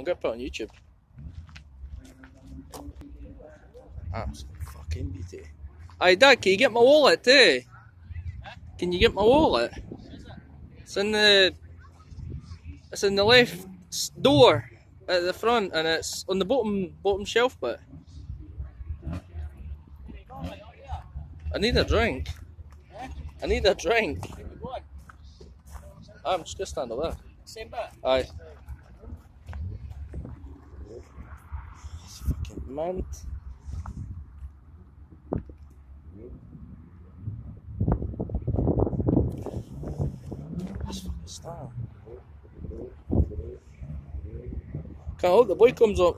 I'm gonna put it on YouTube. Absolute fucking beauty. Aye, Dad, can you get my wallet too? Can you get my wallet? It's in the. It's in the left door at the front, and it's on the bottom bottom shelf bit. I need a drink. I need a drink. I'm just gonna stand over there. Same bit. Aye. Star. Can't hope the boy comes up.